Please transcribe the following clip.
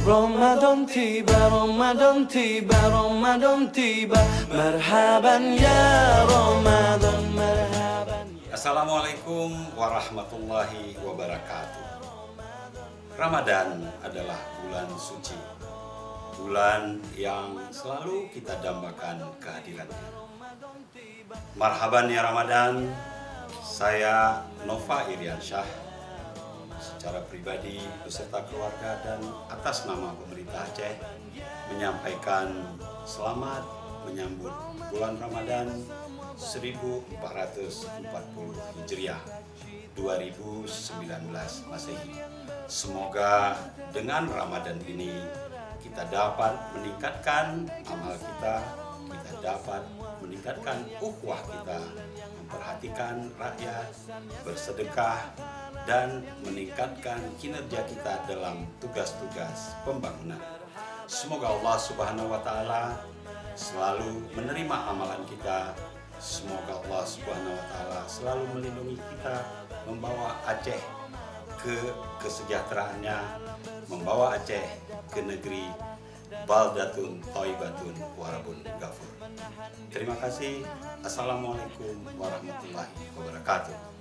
Ramadan tiba, Ramadan tiba, Ramadan tiba. Merhaban ya Ramadan, merhaban. Ya. Assalamualaikum warahmatullahi wabarakatuh. Ramadan adalah bulan suci. Bulan yang selalu kita dambakan kehadirannya. Marhaban ya Ramadan. Saya Nova Iriansyah secara pribadi beserta keluarga dan atas nama pemerintah Aceh menyampaikan selamat menyambut bulan Ramadan 1440 Hijriah 2019 Masehi. Semoga dengan Ramadan ini kita dapat meningkatkan amal kita, kita dapat meningkatkan ukhuwah kita, memperhatikan rakyat, bersedekah, dan meningkatkan kinerja kita dalam tugas-tugas pembangunan. Semoga Allah Subhanahu wa taala selalu menerima amalan kita. Semoga Allah Subhanahu wa taala selalu melindungi kita, membawa Aceh ke kesejahteraannya, membawa Aceh ke negeri baldatun thaibatun warabun gafur. Terima kasih. Assalamualaikum warahmatullahi wabarakatuh.